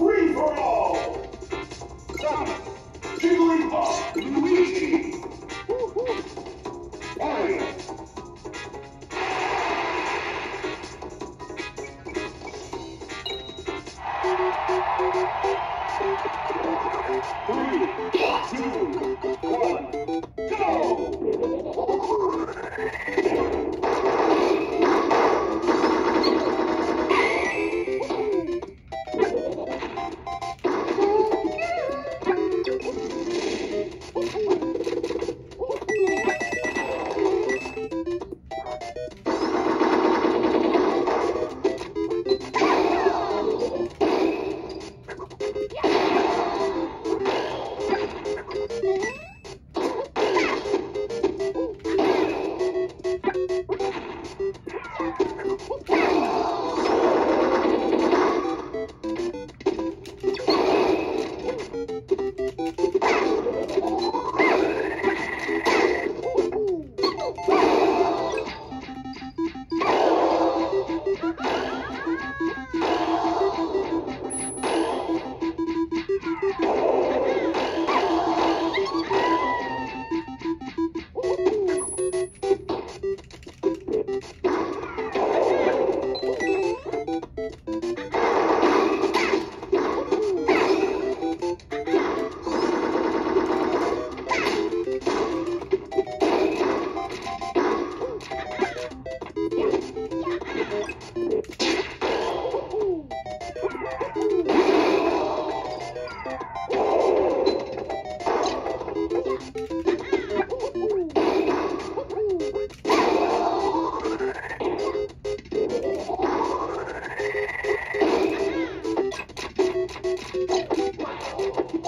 Free for all! Sonic, Jigglypuff, Luigi! Mario! Three, two, one, go! Time up!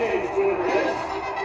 vocês, tudo bem? Né?